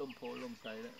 ลมโพล่มใสแล้ว